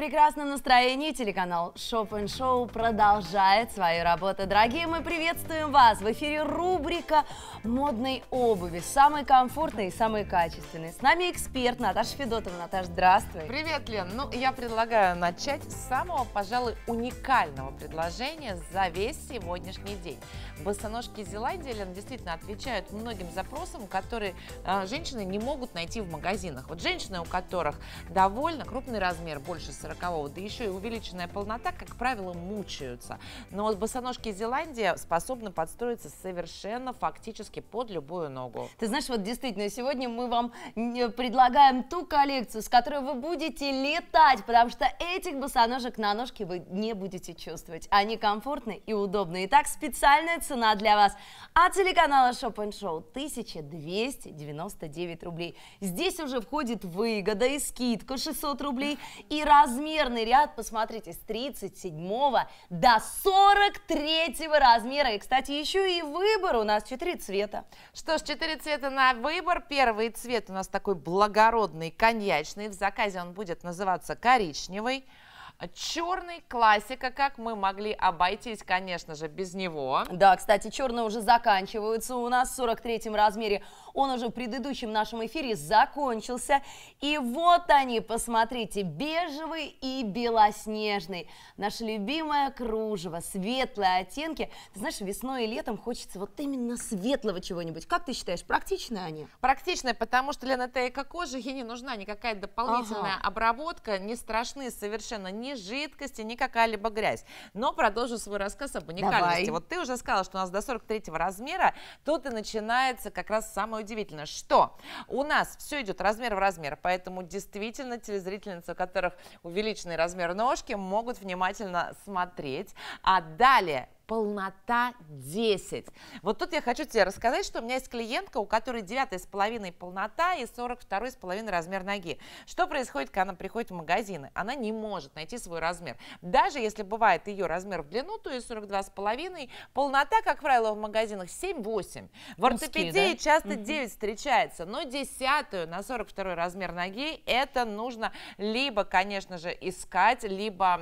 прекрасном настроении телеканал Шоп Шоу продолжает свою работу. Дорогие, мы приветствуем вас! В эфире рубрика модной обуви, самой комфортной и самой качественной. С нами эксперт Наташа Федотова. Наташа, здравствуй! Привет, Лен! Ну, я предлагаю начать с самого, пожалуй, уникального предложения за весь сегодняшний день. Босоножки Зеландии, Лен, действительно отвечают многим запросам, которые э, женщины не могут найти в магазинах. Вот женщины, у которых довольно крупный размер, больше 40 да еще и увеличенная полнота, как правило, мучаются. Но вот босоножки Зеландия способны подстроиться совершенно фактически под любую ногу. Ты знаешь, вот действительно, сегодня мы вам предлагаем ту коллекцию, с которой вы будете летать, потому что этих босоножек на ножке вы не будете чувствовать. Они комфортны и удобны. Итак, специальная цена для вас от телеканала Shop Show 1299 рублей. Здесь уже входит выгода и скидка 600 рублей и размер размерный ряд, посмотрите, с 37 до 43 размера. И, кстати, еще и выбор у нас 4 цвета. Что ж, 4 цвета на выбор. Первый цвет у нас такой благородный, коньячный. В заказе он будет называться коричневый. Черный классика, как мы могли обойтись, конечно же, без него. Да, кстати, черные уже заканчиваются у нас в 43 размере. Он уже в предыдущем нашем эфире закончился. И вот они, посмотрите, бежевый и белоснежный. Наше любимое кружево, светлые оттенки. Ты знаешь, весной и летом хочется вот именно светлого чего-нибудь. Как ты считаешь, практичные они? Практичные, потому что, Лена, это эко-кожа, ей не нужна никакая дополнительная ага. обработка, не страшны совершенно ни ни жидкости, ни какая-либо грязь. Но продолжу свой рассказ об уникальности. Давай. Вот ты уже сказала, что у нас до 43 размера, тут и начинается как раз самое удивительное, что у нас все идет размер в размер, поэтому действительно телезрительницы, у которых увеличенный размер ножки, могут внимательно смотреть. А далее полнота 10. Вот тут я хочу тебе рассказать, что у меня есть клиентка, у которой 9,5 полнота и 42,5 размер ноги. Что происходит, когда она приходит в магазины? Она не может найти свой размер. Даже если бывает ее размер в длину, то и 42,5, полнота, как правило, в магазинах 7-8. В ортопедии да? часто 9 встречается, но десятую на 42 размер ноги это нужно либо, конечно же, искать, либо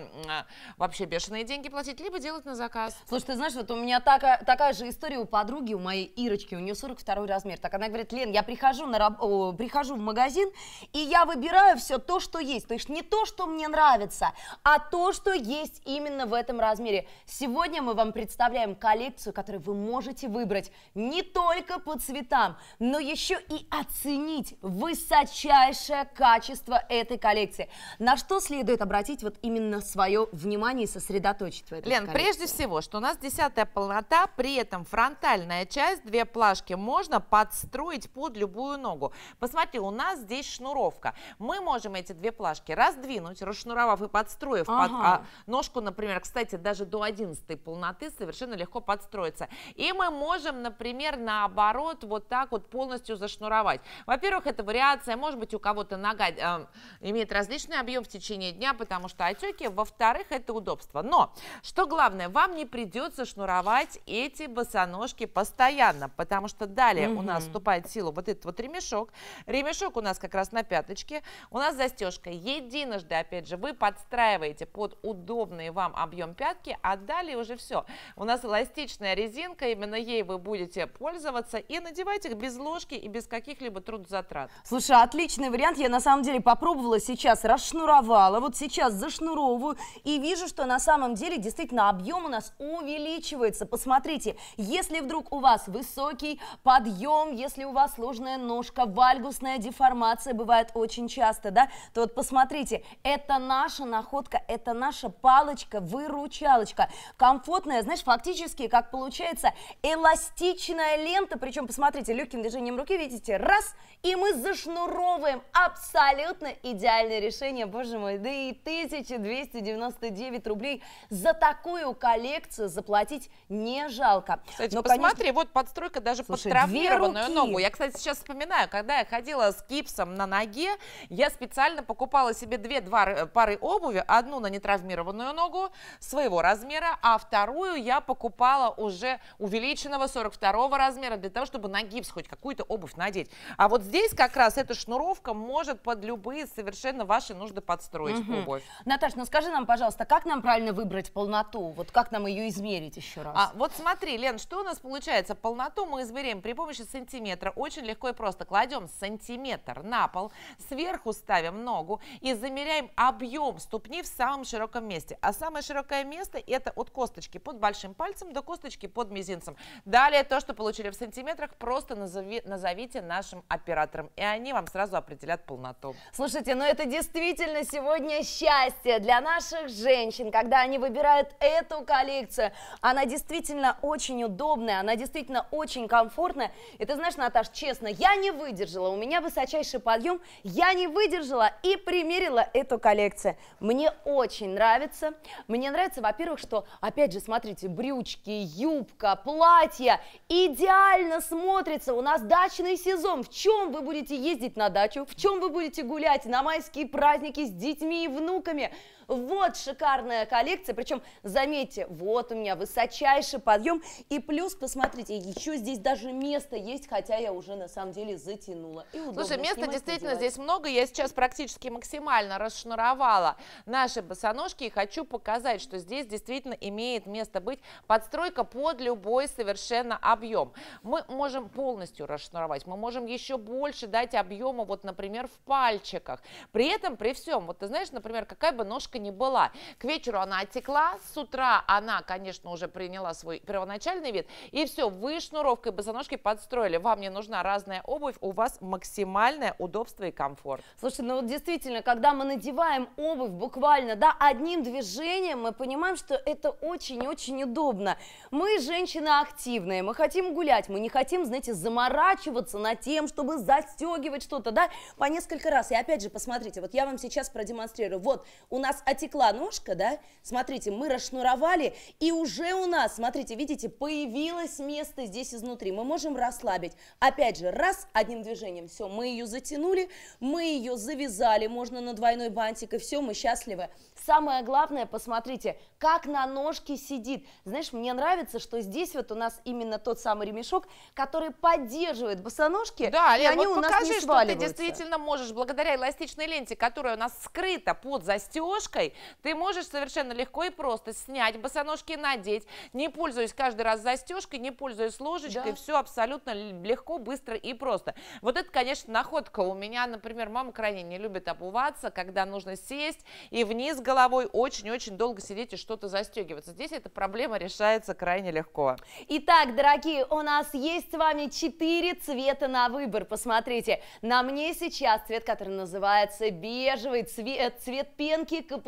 вообще бешеные деньги платить, либо делать на заказ. Слушай, ты знаешь, вот у меня такая, такая же история у подруги, у моей Ирочки, у нее 42 размер. Так она говорит, Лен, я прихожу, на раб... О, прихожу в магазин, и я выбираю все то, что есть. То есть не то, что мне нравится, а то, что есть именно в этом размере. Сегодня мы вам представляем коллекцию, которую вы можете выбрать не только по цветам, но еще и оценить высочайшее качество этой коллекции. На что следует обратить вот именно свое внимание и сосредоточить в этой Лен, коллекции? прежде всего, что у нас десятая полнота, при этом фронтальная часть, две плашки можно подстроить под любую ногу. Посмотри, у нас здесь шнуровка. Мы можем эти две плашки раздвинуть, расшнуровав и подстроив ага. под а, ножку, например, кстати, даже до 11 полноты совершенно легко подстроиться. И мы можем, например, наоборот, вот так вот полностью зашнуровать. Во-первых, это вариация, может быть, у кого-то нога э, имеет различный объем в течение дня, потому что отеки. Во-вторых, это удобство. Но, что главное, вам не придется придется шнуровать эти босоножки постоянно, потому что далее угу. у нас вступает в силу вот этот вот ремешок. Ремешок у нас как раз на пяточке, у нас застежка. Единожды, опять же, вы подстраиваете под удобный вам объем пятки, а далее уже все. У нас эластичная резинка, именно ей вы будете пользоваться и надевать их без ложки и без каких-либо трудозатрат. Слушай, отличный вариант. Я на самом деле попробовала сейчас, расшнуровала, вот сейчас зашнуровываю и вижу, что на самом деле действительно объем у нас увеличивается. Посмотрите, если вдруг у вас высокий подъем, если у вас сложная ножка, вальгусная деформация бывает очень часто, да, то вот посмотрите, это наша находка, это наша палочка-выручалочка. Комфортная, знаешь, фактически, как получается, эластичная лента, причем, посмотрите, легким движением руки, видите, раз, и мы зашнуровываем. Абсолютно идеальное решение, боже мой, да и 1299 рублей за такую коллекцию заплатить не жалко. Кстати, Но, посмотри, конечно... вот подстройка даже Слушай, под травмированную ногу. Я, кстати, сейчас вспоминаю, когда я ходила с гипсом на ноге, я специально покупала себе две два пары обуви, одну на нетравмированную ногу своего размера, а вторую я покупала уже увеличенного 42 размера для того, чтобы на гипс хоть какую-то обувь надеть. А вот здесь как раз эта шнуровка может под любые совершенно ваши нужды подстроить угу. обувь. Наташа, ну скажи нам, пожалуйста, как нам правильно выбрать полноту? Вот как нам ее измерить еще раз? А, вот смотри, Лен, что у нас получается? Полноту мы измеряем при помощи сантиметра. Очень легко и просто. Кладем сантиметр на пол, сверху ставим ногу и замеряем объем ступни в самом широком месте. А самое широкое место это от косточки под большим пальцем до косточки под мизинцем. Далее то, что получили в сантиметрах, просто назови, назовите нашим операторам, и они вам сразу определят полноту. Слушайте, ну это действительно сегодня счастье для наших женщин, когда они выбирают эту коллекцию. Она действительно очень удобная, она действительно очень комфортная. И ты знаешь, Наташ, честно, я не выдержала, у меня высочайший подъем, я не выдержала и примерила эту коллекцию. Мне очень нравится. Мне нравится, во-первых, что, опять же, смотрите, брючки, юбка, платье идеально смотрится. У нас дачный сезон. В чем вы будете ездить на дачу? В чем вы будете гулять на майские праздники с детьми и внуками? Вот шикарная коллекция, причем, заметьте, вот у меня высочайший подъем, и плюс, посмотрите, еще здесь даже место есть, хотя я уже на самом деле затянула. И Слушай, места действительно здесь много, я сейчас практически максимально расшнуровала наши босоножки, и хочу показать, что здесь действительно имеет место быть подстройка под любой совершенно объем. Мы можем полностью расшнуровать, мы можем еще больше дать объема, вот, например, в пальчиках. При этом, при всем, вот ты знаешь, например, какая бы ножка не была. К вечеру она отекла, с утра она, конечно, уже приняла свой первоначальный вид, и все, вы шнуровкой босоножки подстроили. Вам не нужна разная обувь, у вас максимальное удобство и комфорт. Слушай, ну вот действительно, когда мы надеваем обувь буквально, да, одним движением, мы понимаем, что это очень-очень удобно. Мы женщины активные, мы хотим гулять, мы не хотим, знаете, заморачиваться над тем, чтобы застегивать что-то, да, по несколько раз. И опять же, посмотрите, вот я вам сейчас продемонстрирую. Вот у нас отекла ножка, да, смотрите, мы расшнуровали, и уже у нас, смотрите, видите, появилось место здесь изнутри, мы можем расслабить. Опять же, раз, одним движением, все, мы ее затянули, мы ее завязали, можно на двойной бантик, и все, мы счастливы. Самое главное, посмотрите, как на ножке сидит. Знаешь, мне нравится, что здесь вот у нас именно тот самый ремешок, который поддерживает босоножки, да, и Лен, они вот у покажи, нас не что ты действительно можешь, благодаря эластичной ленте, которая у нас скрыта под застежкой, ножкой ты можешь совершенно легко и просто снять босоножки, надеть, не пользуясь каждый раз застежкой, не пользуясь ложечкой, да. все абсолютно легко, быстро и просто. Вот это, конечно, находка. У меня, например, мама крайне не любит обуваться, когда нужно сесть и вниз головой очень-очень долго сидеть и что-то застегиваться. Здесь эта проблема решается крайне легко. Итак, дорогие, у нас есть с вами 4 цвета на выбор. Посмотрите, на мне сейчас цвет, который называется бежевый, цвет, цвет пенки, капучино,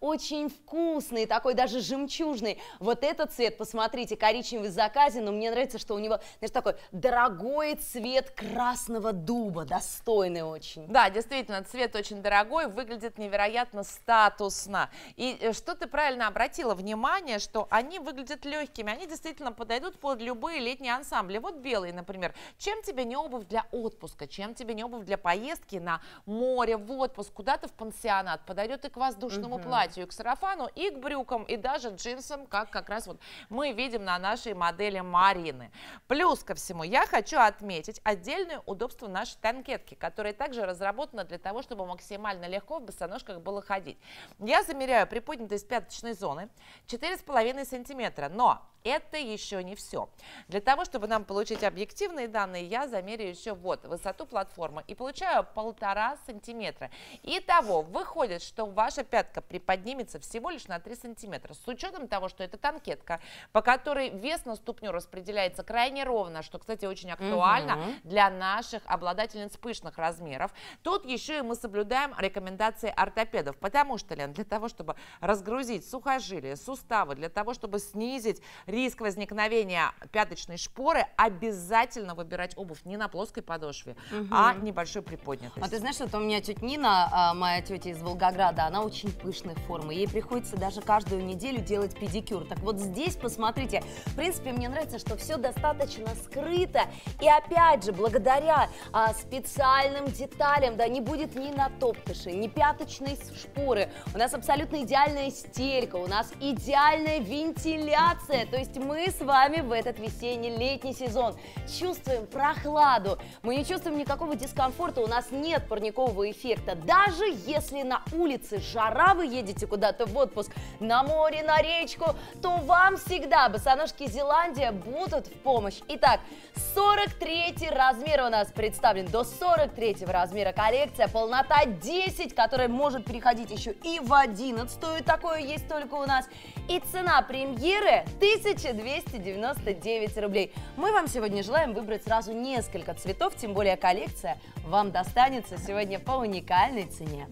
очень вкусный, такой даже жемчужный. Вот этот цвет, посмотрите, коричневый в заказе, но мне нравится, что у него, знаешь, такой дорогой цвет красного дуба, достойный очень. Да, действительно, цвет очень дорогой, выглядит невероятно статусно. И э, что ты правильно обратила внимание, что они выглядят легкими, они действительно подойдут под любые летние ансамбли. Вот белый, например. Чем тебе не обувь для отпуска, чем тебе не обувь для поездки на море, в отпуск, куда-то в пансионат, подойдет и к воздушному угу. платью, к сарафану, и к брюкам, и даже джинсам, как как раз вот мы видим на нашей модели Марины. Плюс ко всему, я хочу отметить отдельное удобство нашей танкетки, которая также разработана для того, чтобы максимально легко в босоножках было ходить. Я замеряю приподнятость пяточной зоны 4,5 сантиметра, но это еще не все. Для того, чтобы нам получить объективные данные, я замеряю еще вот высоту платформы и получаю полтора сантиметра. Итого выходит, что ваша пятка приподнимется всего лишь на 3 сантиметра. С учетом того, что это танкетка, по которой вес на ступню распределяется крайне ровно, что, кстати, очень актуально угу. для наших обладательниц пышных размеров. Тут еще и мы соблюдаем рекомендации ортопедов, потому что, Лен, для того, чтобы разгрузить сухожилия, суставы, для того, чтобы снизить риск возникновения пяточной шпоры, обязательно выбирать обувь не на плоской подошве, угу. а небольшой приподнятой. А ты знаешь, что у меня тетя Нина, а, моя тетя из Волгограда, она очень пышной формы. Ей приходится даже каждую неделю делать педикюр. Так вот здесь, посмотрите, в принципе, мне нравится, что все достаточно скрыто. И опять же, благодаря а, специальным деталям, да, не будет ни натоптыши, ни пяточной шпоры. У нас абсолютно идеальная стелька, у нас идеальная вентиляция. То есть мы с вами в этот весенний-летний сезон чувствуем прохладу, мы не чувствуем никакого дискомфорта, у нас нет парникового эффекта. Даже если на улице жара, вы едете куда-то в отпуск, на море, на речку, то вам всегда босоножки Зеландия будут в помощь. Итак, 43 размер у нас представлен, до 43 размера коллекция, полнота 10, которая может переходить еще и в 11, такое есть только у нас. И цена премьеры 1299 рублей. Мы вам сегодня желаем выбрать сразу несколько цветов, тем более коллекция вам достанется сегодня по уникальной цене.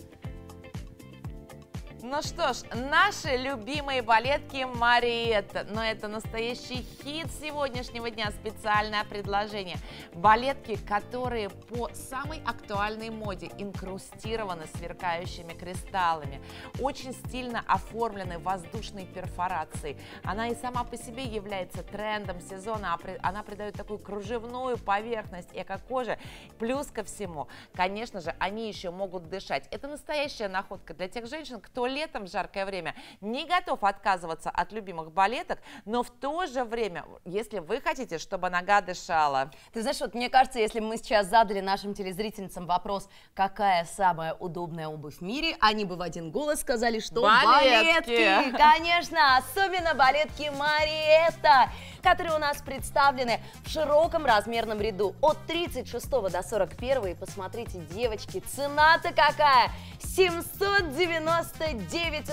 Ну что ж, наши любимые балетки Мариетта. Но это настоящий хит сегодняшнего дня, специальное предложение. Балетки, которые по самой актуальной моде инкрустированы сверкающими кристаллами. Очень стильно оформлены воздушной перфорацией. Она и сама по себе является трендом сезона. Она придает такую кружевную поверхность эко-кожи. Плюс ко всему, конечно же, они еще могут дышать. Это настоящая находка для тех женщин, кто летом в жаркое время не готов отказываться от любимых балеток, но в то же время, если вы хотите, чтобы нога дышала. Ты знаешь, вот мне кажется, если мы сейчас задали нашим телезрительницам вопрос, какая самая удобная обувь в мире, они бы в один голос сказали, что балетки. балетки. Конечно, особенно балетки Мариетта которые у нас представлены в широком размерном ряду от 36 до 41. И посмотрите, девочки, цена-то какая! 799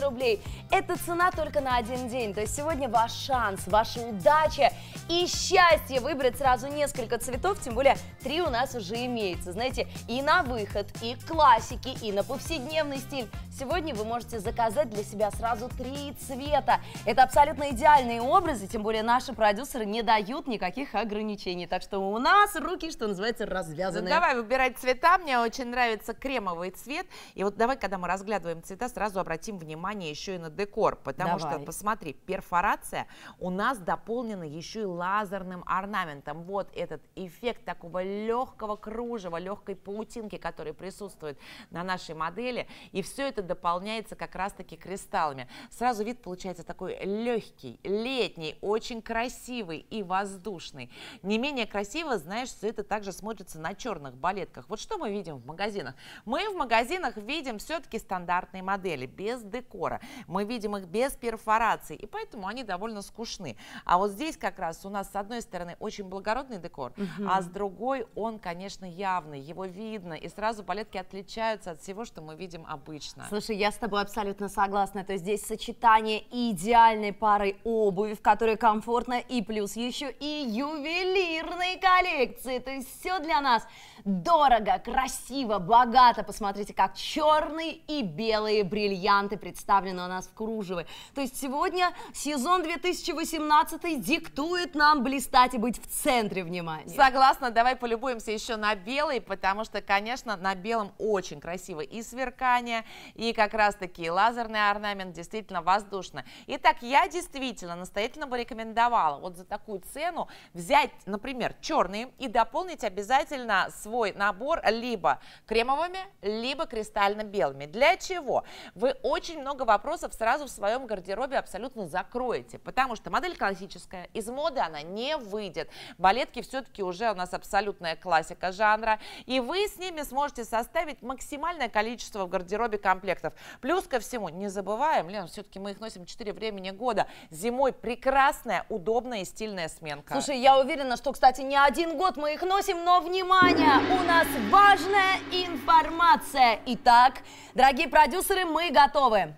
рублей. Это цена только на один день. То есть сегодня ваш шанс, ваша удача и счастье выбрать сразу несколько цветов, тем более три у нас уже имеется. Знаете, и на выход, и классики, и на повседневный стиль. Сегодня вы можете заказать для себя сразу три цвета. Это абсолютно идеальные образы, тем более наши продюсеры продюсеры не дают никаких ограничений. Так что у нас руки, что называется, развязаны. Ну, давай выбирать цвета. Мне очень нравится кремовый цвет. И вот давай, когда мы разглядываем цвета, сразу обратим внимание еще и на декор. Потому давай. что, посмотри, перфорация у нас дополнена еще и лазерным орнаментом. Вот этот эффект такого легкого кружева, легкой паутинки, который присутствует на нашей модели. И все это дополняется как раз-таки кристаллами. Сразу вид получается такой легкий, летний, очень красивый и воздушный. Не менее красиво, знаешь, все это также смотрится на черных балетках. Вот что мы видим в магазинах? Мы в магазинах видим все-таки стандартные модели, без декора. Мы видим их без перфораций, и поэтому они довольно скучны. А вот здесь как раз у нас с одной стороны очень благородный декор, угу. а с другой он, конечно, явный, его видно, и сразу балетки отличаются от всего, что мы видим обычно. Слушай, я с тобой абсолютно согласна. То есть здесь сочетание идеальной парой обуви, в которой комфортно и плюс еще и ювелирные коллекции. То есть все для нас дорого, красиво, богато. Посмотрите, как черные и белые бриллианты представлены у нас в кружеве. То есть сегодня сезон 2018 диктует нам блистать и быть в центре внимания. Согласна, давай полюбуемся еще на белый, потому что, конечно, на белом очень красиво и сверкание, и как раз-таки лазерный орнамент действительно воздушно. Итак, я действительно настоятельно бы рекомендовала вот за такую цену взять, например, черные и дополнить обязательно свой набор либо кремовыми, либо кристально-белыми. Для чего? Вы очень много вопросов сразу в своем гардеробе абсолютно закроете, потому что модель классическая, из моды она не выйдет. Балетки все-таки уже у нас абсолютная классика жанра, и вы с ними сможете составить максимальное количество в гардеробе комплектов. Плюс ко всему, не забываем, Лен, все-таки мы их носим 4 времени года, зимой прекрасная, удобная и стильная сменка. Слушай, я уверена, что, кстати, не один год мы их носим, но, внимание, у нас важная информация. Итак, дорогие продюсеры, мы готовы.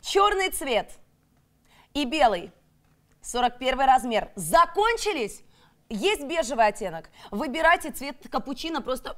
Черный цвет и белый, 41 размер, закончились? Есть бежевый оттенок. Выбирайте цвет капучино, просто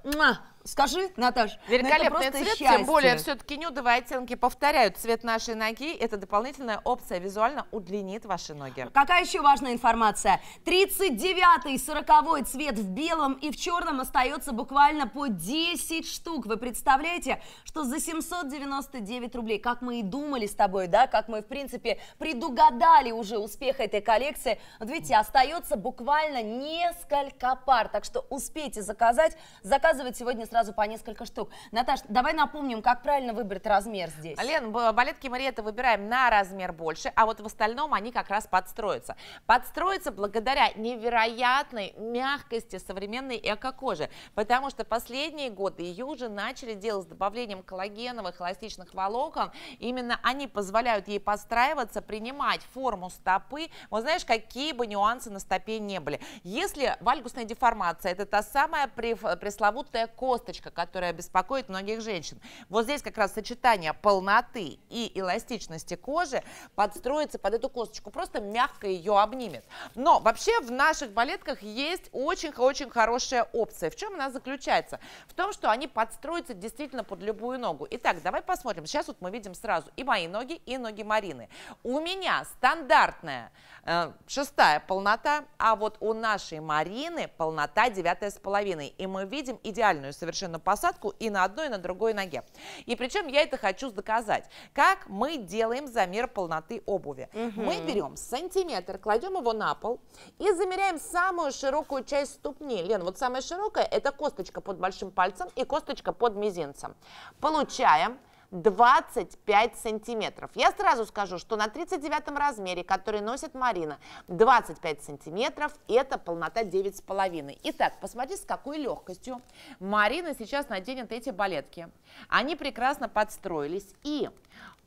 Скажи, Наташ, ну, Великолепный цвет, счастье. тем более все-таки нюдовые оттенки повторяют цвет нашей ноги. Это дополнительная опция визуально удлинит ваши ноги. Какая еще важная информация? 39-й, 40 цвет в белом и в черном остается буквально по 10 штук. Вы представляете, что за 799 рублей, как мы и думали с тобой, да, как мы, в принципе, предугадали уже успех этой коллекции, вот видите, остается буквально несколько пар. Так что успейте заказать. Заказывать сегодня сразу по несколько штук. Наташ, давай напомним, как правильно выбрать размер здесь. Лен, балетки Мариетта выбираем на размер больше, а вот в остальном они как раз подстроятся. Подстроятся благодаря невероятной мягкости современной эко-кожи, потому что последние годы ее уже начали делать с добавлением коллагеновых эластичных волокон. Именно они позволяют ей подстраиваться, принимать форму стопы. Вот знаешь, какие бы нюансы на стопе не были. Если вальгусная деформация – это та самая пресловутая косточка, которая беспокоит многих женщин, вот здесь как раз сочетание полноты и эластичности кожи подстроится под эту косточку, просто мягко ее обнимет. Но вообще в наших балетках есть очень-очень хорошая опция. В чем она заключается? В том, что они подстроятся действительно под любую ногу. Итак, давай посмотрим. Сейчас вот мы видим сразу и мои ноги, и ноги Марины. У меня стандартная э, шестая полнота, а вот у нашей Марины полнота девятая с половиной. И мы видим идеальную совершенно посадку и на одной, и на другой ноге. И причем я это хочу доказать. Как мы делаем замер полноты обуви? Угу. Мы берем сантиметр, кладем его на пол и замеряем самую широкую часть ступни. Лен, вот самая широкая это косточка под большим пальцем и косточка под мизинцем. Получаем 25 сантиметров. Я сразу скажу, что на 39 размере, который носит Марина, 25 сантиметров – это полнота 9,5. Итак, посмотри, с какой легкостью Марина сейчас наденет эти балетки. Они прекрасно подстроились и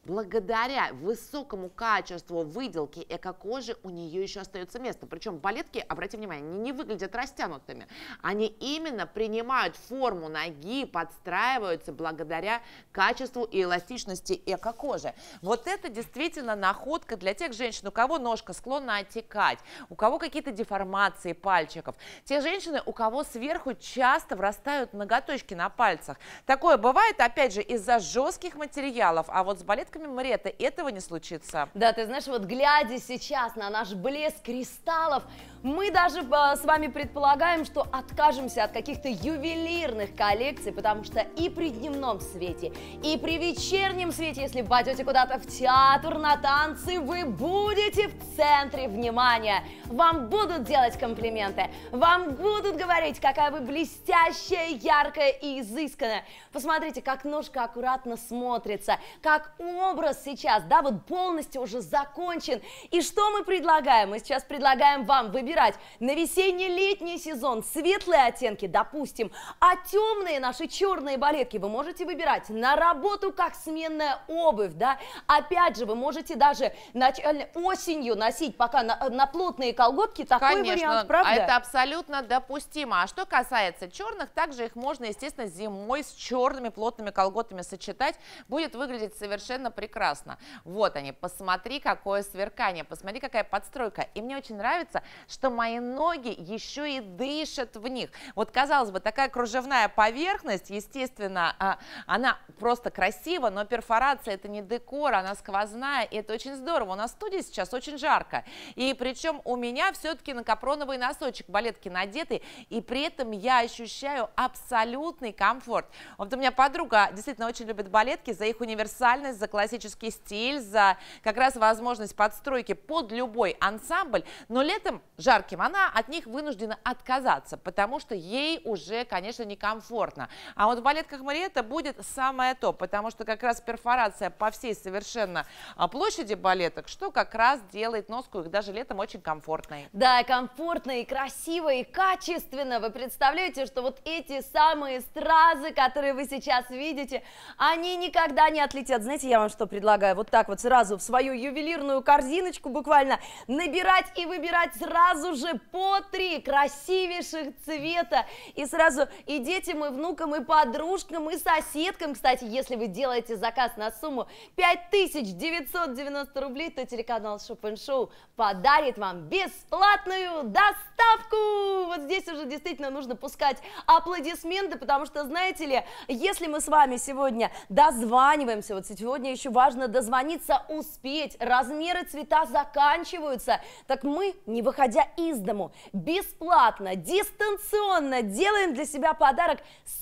благодаря высокому качеству выделки эко-кожи у нее еще остается место. Причем балетки, обратите внимание, они не выглядят растянутыми. Они именно принимают форму ноги, подстраиваются благодаря качеству и эластичности эко-кожи. Вот это действительно находка для тех женщин, у кого ножка склонна отекать, у кого какие-то деформации пальчиков. Те женщины, у кого сверху часто врастают ноготочки на пальцах. Такое бывает, опять же, из-за жестких материалов, а вот с балетками таблетками Мариетта этого не случится. Да, ты знаешь, вот глядя сейчас на наш блеск кристаллов, мы даже э, с вами предполагаем, что откажемся от каких-то ювелирных коллекций, потому что и при дневном свете, и при вечернем свете, если пойдете куда-то в театр, на танцы, вы будете в центре внимания. Вам будут делать комплименты, вам будут говорить, какая вы блестящая, яркая и изысканная. Посмотрите, как ножка аккуратно смотрится, как образ сейчас, да, вот полностью уже закончен. И что мы предлагаем? Мы сейчас предлагаем вам выбирать на весенне-летний сезон светлые оттенки, допустим, а темные наши черные балетки вы можете выбирать на работу как сменная обувь, да. Опять же, вы можете даже начальной осенью носить пока на, на плотные колготки, такой Конечно, вариант, правда? Это абсолютно допустимо. А что касается черных, также их можно, естественно, зимой с черными плотными колготами сочетать. Будет выглядеть совершенно прекрасно. Вот они, посмотри, какое сверкание, посмотри, какая подстройка. И мне очень нравится, что мои ноги еще и дышат в них. Вот, казалось бы, такая кружевная поверхность, естественно, а, она просто красива, но перфорация это не декор, она сквозная, и это очень здорово. У нас в студии сейчас очень жарко. И причем у меня все-таки на капроновый носочек балетки надеты, и при этом я ощущаю абсолютный комфорт. Вот у меня подруга действительно очень любит балетки за их универсальность, за классический стиль, за как раз возможность подстройки под любой ансамбль, но летом жарким она от них вынуждена отказаться, потому что ей уже, конечно, некомфортно. А вот в балетках Мариетта будет самое то, потому что как раз перфорация по всей совершенно а, площади балеток, что как раз делает носку их даже летом очень комфортной. Да, комфортно и красиво и качественно. Вы представляете, что вот эти самые стразы, которые вы сейчас видите, они никогда не отлетят. Знаете, я вам что предлагаю? Вот так вот сразу в свою ювелирную корзиночку буквально набирать и выбирать сразу же по три красивейших цвета. И сразу и детям, и внукам, и подружкам, и соседкам. Кстати, если вы делаете заказ на сумму 5990 рублей, то телеканал Шопен Шоу подарит вам бесплатную доставку. вот здесь уже действительно нужно пускать аплодисменты, потому что, знаете ли, если мы с вами сегодня дозваниваемся, вот сегодня еще важно дозвониться, успеть, размеры цвета заканчиваются, так мы, не выходя из дому, бесплатно, дистанционно делаем для себя подарок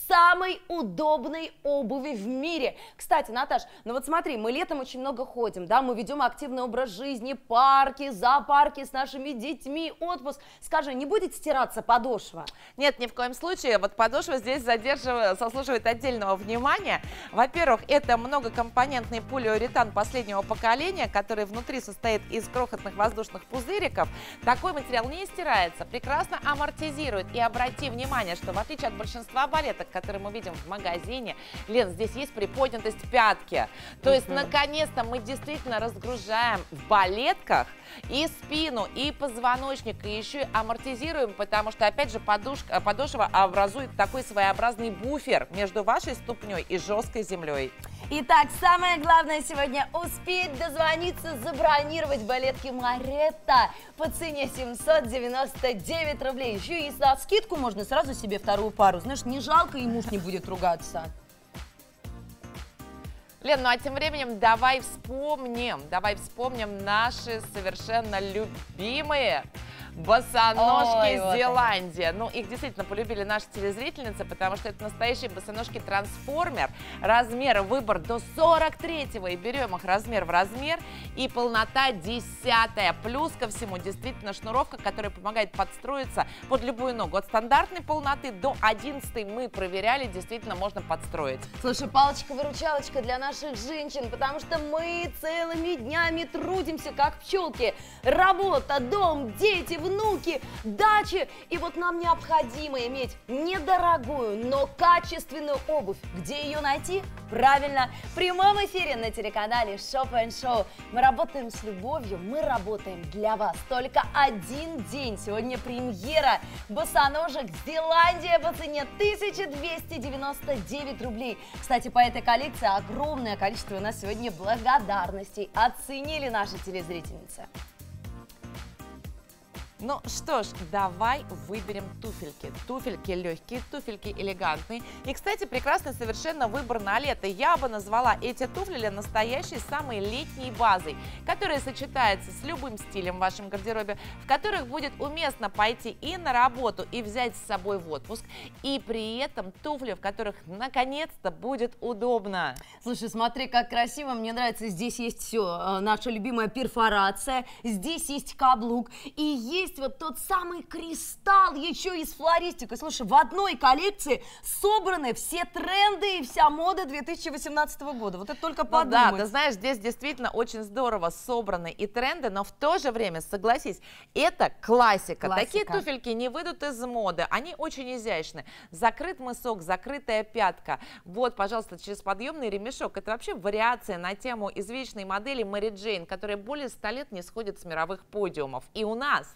самой удобной обуви в мире. Кстати, Наташ, ну вот смотри, мы летом очень много ходим, да, мы ведем активный образ жизни, парки, зоопарки с нашими детьми, отпуск. Скажи, не будет стираться подошва? Нет, ни в коем случае. Вот подошва здесь задерживает, заслуживает отдельного внимания. Во-первых, это многокомпонентный полиуретан последнего поколения, который внутри состоит из крохотных воздушных пузыриков. Такой материал не стирается, прекрасно амортизирует. И обрати внимание, что в отличие от большинства балеток, которые мы видим в магазине, Лен, здесь есть приподнятость пятки. То есть, наконец-то мы действительно разгружаем в балетках и спину, и позвоночник, и еще и амортизируем, потому что, опять же, подушка, подошва образует такой своеобразный буфер между вашей ступней и жесткой землей. Итак, самое главное сегодня успеть дозвониться, забронировать балетки Маретта по цене 799 рублей. Еще и за скидку можно сразу себе вторую пару. Знаешь, не жалко и муж не будет ругаться. Лен, ну а тем временем давай вспомним, давай вспомним наши совершенно любимые босоножки Ой, Зеландия. Вот. Ну, их действительно полюбили наши телезрительницы, потому что это настоящие босоножки-трансформер. Размер, выбор до 43-го. И берем их размер в размер. И полнота десятая. Плюс ко всему, действительно, шнуровка, которая помогает подстроиться под любую ногу. От стандартной полноты до 11 мы проверяли, действительно можно подстроить. Слушай, палочка-выручалочка для наших женщин, потому что мы целыми днями трудимся, как пчелки. Работа, дом, дети, внуки, дачи. И вот нам необходимо иметь недорогую, но качественную обувь. Где ее найти? Правильно, в прямом эфире на телеканале Shop and Show. Мы работаем с любовью, мы работаем для вас. Только один день. Сегодня премьера босоножек Зеландия по цене 1299 рублей. Кстати, по этой коллекции огромное количество у нас сегодня благодарностей. Оценили наши телезрительницы. Ну что ж, давай выберем туфельки. Туфельки легкие, туфельки элегантные. И, кстати, прекрасный совершенно выбор на лето. Я бы назвала эти туфли настоящей самой летней базой, которая сочетается с любым стилем в вашем гардеробе, в которых будет уместно пойти и на работу, и взять с собой в отпуск, и при этом туфли, в которых наконец-то будет удобно. Слушай, смотри, как красиво, мне нравится, здесь есть все, э, наша любимая перфорация, здесь есть каблук, и есть вот тот самый кристалл еще и с флористикой. Слушай, в одной коллекции собраны все тренды и вся мода 2018 года. Вот это только. Ну, да, ты знаешь, здесь действительно очень здорово собраны и тренды, но в то же время, согласись, это классика. классика. Такие туфельки не выйдут из моды, они очень изящны. Закрыт мысок, закрытая пятка. Вот, пожалуйста, через подъемный ремешок. Это вообще вариация на тему извечной модели Мэри Джейн, которая более 100 лет не сходит с мировых подиумов. И у нас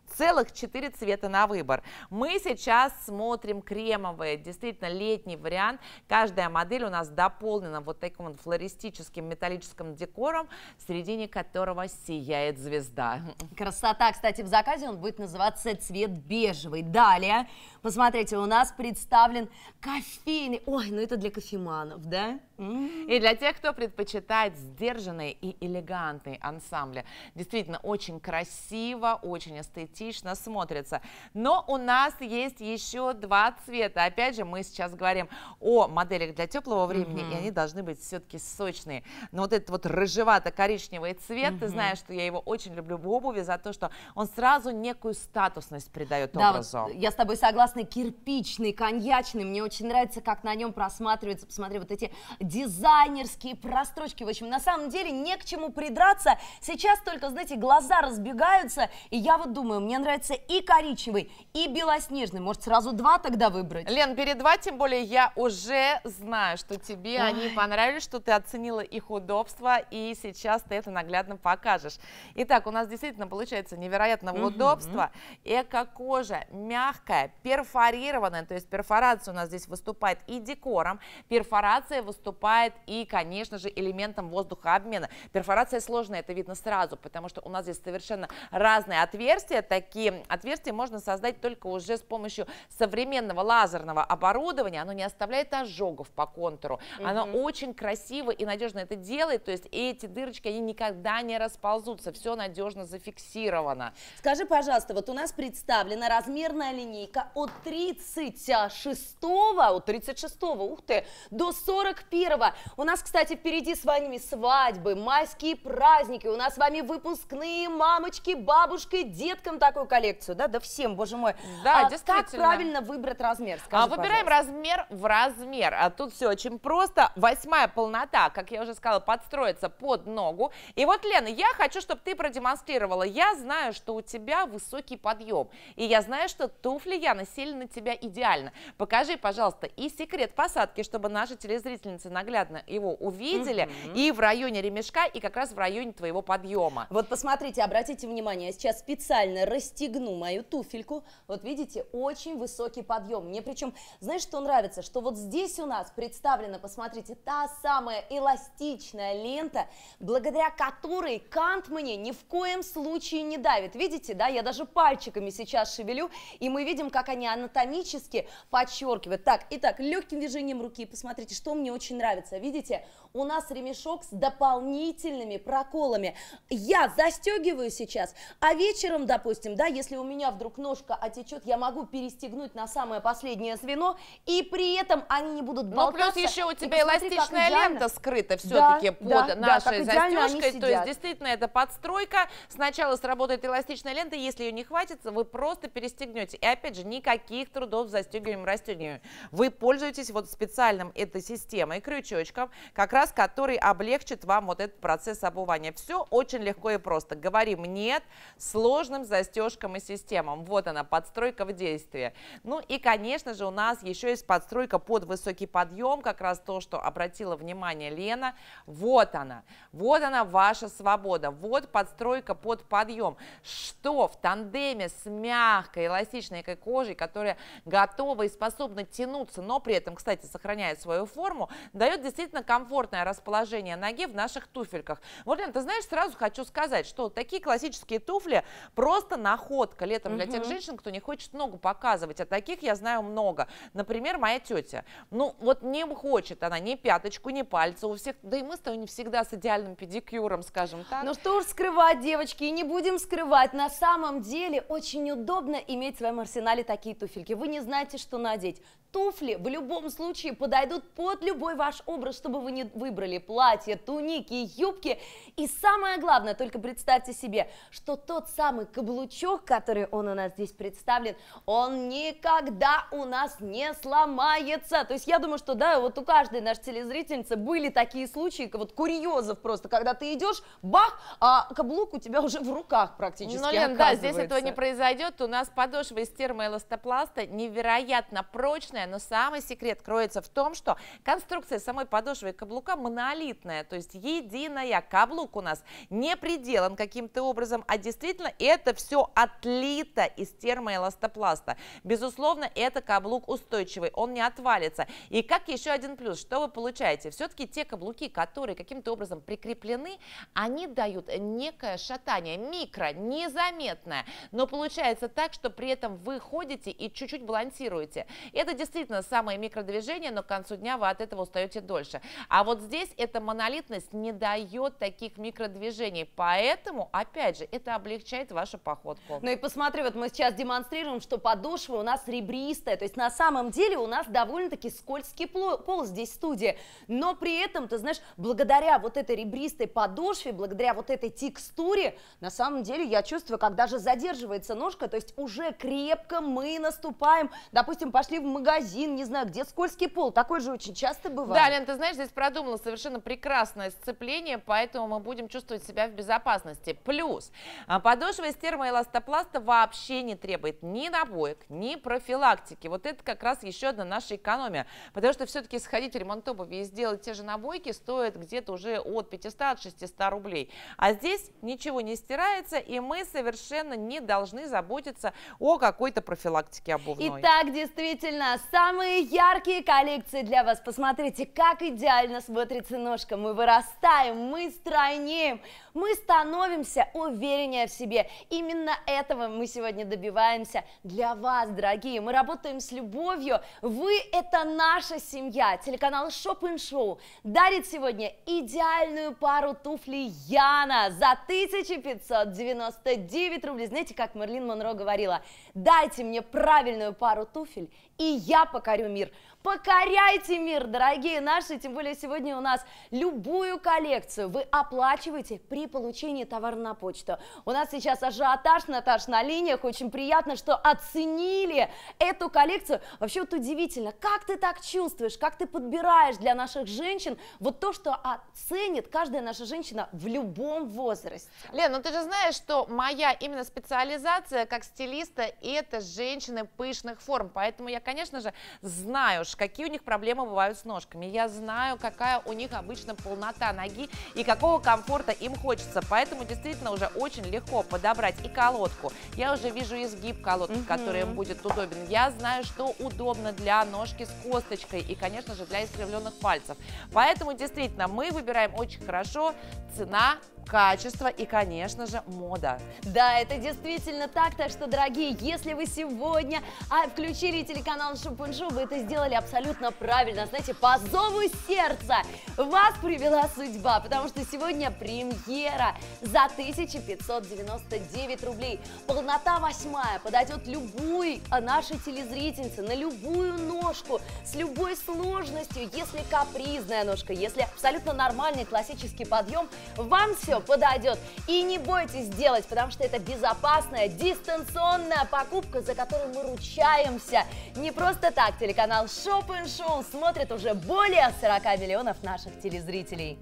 целых 4 цвета на выбор. Мы сейчас смотрим кремовые, действительно летний вариант. Каждая модель у нас дополнена вот таким вот флористическим металлическим декором, в середине которого сияет звезда. Красота, кстати, в заказе он будет называться цвет бежевый. Далее, посмотрите, у нас представлен кофейный. Ой, ну это для кофеманов, да? И для тех, кто предпочитает сдержанные и элегантные ансамбли. Действительно, очень красиво, очень эстетично смотрится. Но у нас есть еще два цвета. Опять же, мы сейчас говорим о моделях для теплого времени, угу. и они должны быть все-таки сочные. Но вот этот вот рыжевато-коричневый цвет, угу. ты знаешь, что я его очень люблю в обуви за то, что он сразу некую статусность придает да, образу. Вот я с тобой согласна, кирпичный, коньячный. Мне очень нравится, как на нем просматривается, посмотри, вот эти дизайнерские прострочки. В общем, на самом деле не к чему придраться. Сейчас только, знаете, глаза разбегаются, и я вот думаю, мне нравится и коричневый, и белоснежный. Может, сразу два тогда выбрать? Лен, бери два, тем более я уже знаю, что тебе Ой. они понравились, что ты оценила их удобство, и сейчас ты это наглядно покажешь. Итак, у нас действительно получается невероятного угу. удобства. Эко-кожа, мягкая, перфорированная, то есть перфорация у нас здесь выступает и декором, перфорация выступает и, конечно же, элементом воздухообмена. Перфорация сложная, это видно сразу, потому что у нас здесь совершенно разные отверстия. Такие отверстия можно создать только уже с помощью современного лазерного оборудования. Оно не оставляет ожогов по контуру. Угу. Оно очень красиво и надежно это делает. То есть эти дырочки, они никогда не расползутся. Все надежно зафиксировано. Скажи, пожалуйста, вот у нас представлена размерная линейка от 36 от 36 ух ты, до 41 -го. У нас, кстати, впереди с вами свадьбы, майские праздники, у нас с вами выпускные мамочки, бабушки, деткам такую коллекцию, да, да всем, боже мой. Да, а действительно. Как правильно выбрать размер? Скажи, а, выбираем пожалуйста. размер в размер. А тут все очень просто. Восьмая полнота, как я уже сказала, подстроится под ногу. И вот, Лена, я хочу, чтобы ты продемонстрировала. Я знаю, что у тебя высокий подъем. И я знаю, что туфли Яна сели на тебя идеально. Покажи, пожалуйста, и секрет посадки, чтобы наши телезрительницы наглядно его увидели. Угу. И в районе ремешка, и как раз в районе твоего подъема. Вот посмотрите, обратите внимание, я сейчас специально расстегну мою туфельку. Вот видите, очень высокий подъем. Мне причем, знаешь, что нравится? Что вот здесь у нас представлена, посмотрите, та самая эластичная лента, благодаря которой кант мне ни в коем случае не давит. Видите, да, я даже пальчиками сейчас шевелю, и мы видим, как они анатомически подчеркивают. Так, итак, легким движением руки, посмотрите, что мне очень нравится. Видите, у нас ремешок с дополнительными проколами. Я застегиваю сейчас, а вечером, допустим, да, если у меня вдруг ножка отечет, я могу перестегнуть на самое последнее звено, и при этом они не будут болтаться. Ну, плюс еще у тебя эластичная лента скрыта все-таки да, под да, нашей да, застежкой, то есть действительно это подстройка. Сначала сработает эластичная лента, если ее не хватит, вы просто перестегнете. И опять же, никаких трудов с застегиванием, расстегиванием. Вы пользуетесь вот специальным этой системой, крючочком, как раз который облегчит вам вот этот процесс обувания. Все очень легко и просто. Говорим нет сложным застежкам и системам. Вот она, подстройка в действии. Ну и, конечно же, у нас еще есть подстройка под высокий подъем, как раз то, что обратила внимание Лена. Вот она, вот она ваша свобода, вот подстройка под подъем. Что в тандеме с мягкой эластичной кожей, которая готова и способна тянуться, но при этом, кстати, сохраняет свою форму, дает действительно комфортное расположение ноги в наших туфельках. Вот, Лен, ты знаешь, сразу хочу сказать, что такие классические туфли просто находка летом для тех женщин, кто не хочет ногу показывать. А таких я знаю много. Например, моя тетя. Ну, вот не хочет она ни пяточку, ни пальца у всех. Да и мы с тобой не всегда с идеальным педикюром, скажем так. Ну что уж скрывать, девочки, и не будем скрывать. На самом деле очень удобно иметь в своем арсенале такие туфельки. Вы не знаете, что надеть. Туфли в любом случае подойдут под любой ваш образ, чтобы вы не выбрали платье, туники, юбки. И самое главное, только представьте себе, что тот самый каблучок, который он у нас здесь представлен, он никогда у нас не сломается. То есть я думаю, что да, вот у каждой нашей телезрительницы были такие случаи, вот курьезов просто, когда ты идешь, бах, а каблук у тебя уже в руках практически Ну, Лен, да, здесь этого не произойдет. У нас подошва из термоэластопласта невероятно прочная, сложная, но самый секрет кроется в том, что конструкция самой подошвы и каблука монолитная, то есть единая. Каблук у нас не приделан каким-то образом, а действительно это все отлито из термоэластопласта. Безусловно, это каблук устойчивый, он не отвалится. И как еще один плюс, что вы получаете? Все-таки те каблуки, которые каким-то образом прикреплены, они дают некое шатание, микро, незаметное, но получается так, что при этом вы ходите и чуть-чуть балансируете. Это действительно действительно самое микродвижение, но к концу дня вы от этого устаете дольше. А вот здесь эта монолитность не дает таких микродвижений, поэтому, опять же, это облегчает вашу походку. Ну и посмотри, вот мы сейчас демонстрируем, что подошва у нас ребристая, то есть на самом деле у нас довольно-таки скользкий пол здесь в студии, но при этом, ты знаешь, благодаря вот этой ребристой подошве, благодаря вот этой текстуре, на самом деле я чувствую, как даже задерживается ножка, то есть уже крепко мы наступаем, допустим, пошли в магазин, магазин, не знаю, где скользкий пол. Такой же очень часто бывает. Да, Лен, ты знаешь, здесь продумала совершенно прекрасное сцепление, поэтому мы будем чувствовать себя в безопасности. Плюс а, подошва из термоэластопласта вообще не требует ни набоек, ни профилактики. Вот это как раз еще одна наша экономия. Потому что все-таки сходить в ремонт обуви и сделать те же набойки стоит где-то уже от 500 от 600 рублей. А здесь ничего не стирается, и мы совершенно не должны заботиться о какой-то профилактике обувной. Итак, действительно, самые яркие коллекции для вас. Посмотрите, как идеально смотрится ножка. Мы вырастаем, мы стройнеем, мы становимся увереннее в себе. Именно этого мы сегодня добиваемся для вас, дорогие. Мы работаем с любовью. Вы – это наша семья. Телеканал Shop Show дарит сегодня идеальную пару туфлей Яна за 1599 рублей. Знаете, как Мерлин Монро говорила, дайте мне правильную пару туфель, и я покорю мир. Покоряйте мир, дорогие наши, тем более сегодня у нас любую коллекцию вы оплачиваете при получении товара на почту. У нас сейчас ажиотаж, Наташ, на линиях, очень приятно, что оценили эту коллекцию. Вообще вот удивительно, как ты так чувствуешь, как ты подбираешь для наших женщин вот то, что оценит каждая наша женщина в любом возрасте. Лен, ну ты же знаешь, что моя именно специализация как стилиста это женщины пышных форм, поэтому я, конечно же, знаю, какие у них проблемы бывают с ножками. Я знаю, какая у них обычно полнота ноги и какого комфорта им хочется. Поэтому действительно уже очень легко подобрать и колодку. Я уже вижу изгиб колодки, угу. который им будет удобен. Я знаю, что удобно для ножки с косточкой и, конечно же, для искривленных пальцев. Поэтому действительно мы выбираем очень хорошо. Цена качество и, конечно же, мода. Да, это действительно так, так что, дорогие, если вы сегодня а, включили телеканал Шупуншу, вы это сделали абсолютно правильно. Знаете, по зову сердца вас привела судьба, потому что сегодня премьера за 1599 рублей. Полнота восьмая подойдет любой нашей телезрительнице на любую ножку с любой сложностью. Если капризная ножка, если абсолютно нормальный классический подъем, вам все подойдет. И не бойтесь делать, потому что это безопасная дистанционная покупка, за которую мы ручаемся. Не просто так телеканал Shop Show смотрит уже более 40 миллионов наших телезрителей.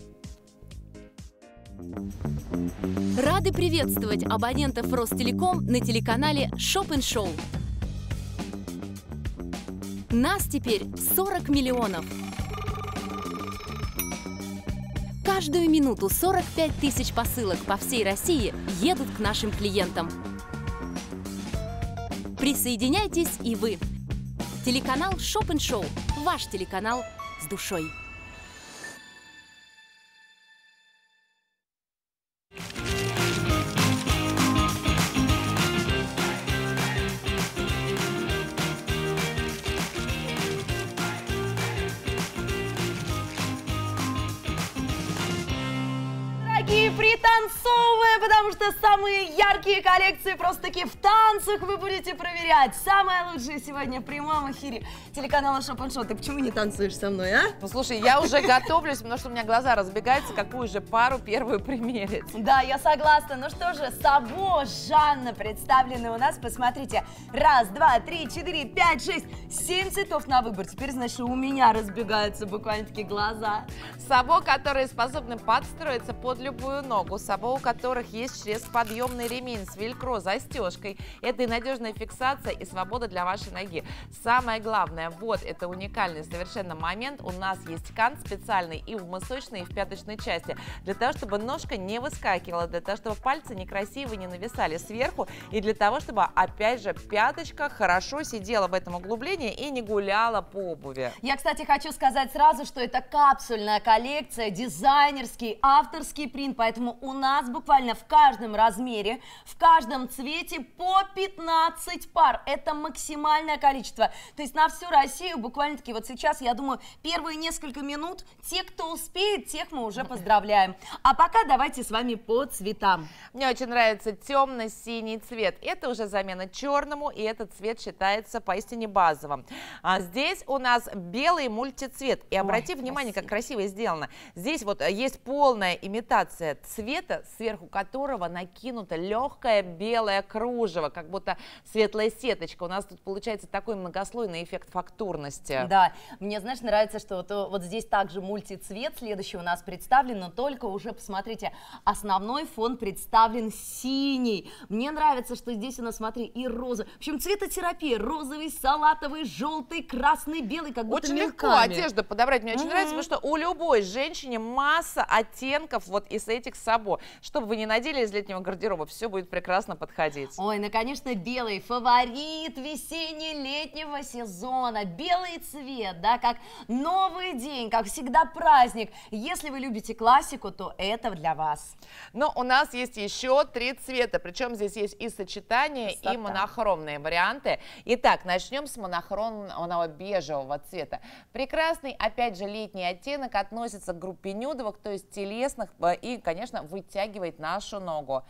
Рады приветствовать абонентов Ростелеком на телеканале Shop Show. Нас теперь 40 миллионов. Каждую минуту 45 тысяч посылок по всей России едут к нашим клиентам. Присоединяйтесь и вы. Телеканал Shop Show. Ваш телеканал с душой. пританцовывай! Самые яркие коллекции просто-таки в танцах вы будете проверять. Самое лучшее сегодня в прямом эфире телеканала Шоп Шоу. Ты почему не танцуешь со мной, а? Ну, слушай, я уже готовлюсь, потому что у меня глаза разбегаются, какую же пару первую примерить. Да, я согласна. Ну что же, Сабо, Жанна представлены у нас. Посмотрите. Раз, два, три, четыре, пять, шесть, семь цветов на выбор. Теперь, значит, у меня разбегаются буквально-таки глаза. Сабо, которые способны подстроиться под любую ногу. Сабо, у которых есть через подъемный ремень с велькро застежкой. Это и надежная фиксация, и свобода для вашей ноги. Самое главное, вот это уникальный совершенно момент. У нас есть кант специальный и в мысочной, и в пяточной части. Для того, чтобы ножка не выскакивала, для того, чтобы пальцы некрасиво не нависали сверху, и для того, чтобы, опять же, пяточка хорошо сидела в этом углублении и не гуляла по обуви. Я, кстати, хочу сказать сразу, что это капсульная коллекция, дизайнерский, авторский принт, поэтому у нас буквально каждом разделе размере, в каждом цвете по 15 пар. Это максимальное количество. То есть на всю Россию буквально-таки вот сейчас, я думаю, первые несколько минут, те, кто успеет, тех мы уже поздравляем. А пока давайте с вами по цветам. Мне очень нравится темно-синий цвет. Это уже замена черному, и этот цвет считается поистине базовым. А здесь у нас белый мультицвет. И обрати Ой, внимание, красиво. как красиво сделано. Здесь вот есть полная имитация цвета, сверху которого накинута накинуто легкое белое кружево, как будто светлая сеточка. У нас тут получается такой многослойный эффект фактурности. Да, мне, знаешь, нравится, что вот, вот здесь также мультицвет следующий у нас представлен, но только уже, посмотрите, основной фон представлен синий. Мне нравится, что здесь у нас, смотри, и роза. В общем, цветотерапия, розовый, салатовый, желтый, красный, белый, как будто Очень мелками. легко одежду подобрать, мне очень угу. нравится, потому что у любой женщины масса оттенков вот из этих сабо. Чтобы вы не надели, если летнего гардероба, все будет прекрасно подходить. Ой, ну, конечно, белый фаворит весенне-летнего сезона. Белый цвет, да, как новый день, как всегда праздник. Если вы любите классику, то это для вас. Но у нас есть еще три цвета, причем здесь есть и сочетания, Красота. и монохромные варианты. Итак, начнем с монохромного бежевого цвета. Прекрасный, опять же, летний оттенок относится к группе нюдовых, то есть телесных, э, и, конечно, вытягивает нашу ногу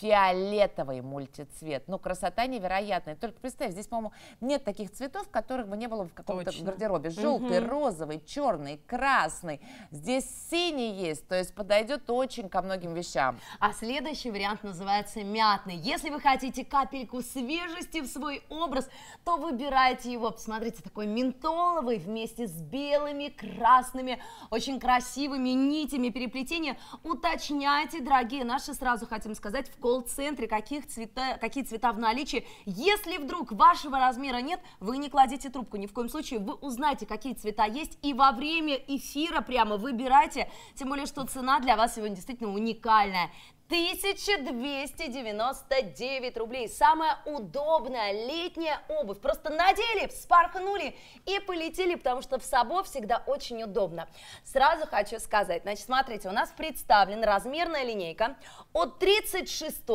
фиолетовый мультицвет. Ну, красота невероятная. Только представь, здесь, по-моему, нет таких цветов, которых бы не было в каком-то гардеробе. Желтый, угу. розовый, черный, красный. Здесь синий есть, то есть подойдет очень ко многим вещам. А следующий вариант называется мятный. Если вы хотите капельку свежести в свой образ, то выбирайте его. Посмотрите, такой ментоловый вместе с белыми, красными, очень красивыми нитями переплетения. Уточняйте, дорогие наши, сразу хотим сказать, в колл-центре, каких цвета, какие цвета в наличии. Если вдруг вашего размера нет, вы не кладите трубку, ни в коем случае. Вы узнаете, какие цвета есть, и во время эфира прямо выбирайте. Тем более, что цена для вас сегодня действительно уникальная. 1299 рублей. Самая удобная летняя обувь. Просто надели, вспорхнули и полетели, потому что в собой всегда очень удобно. Сразу хочу сказать, значит, смотрите, у нас представлена размерная линейка от 36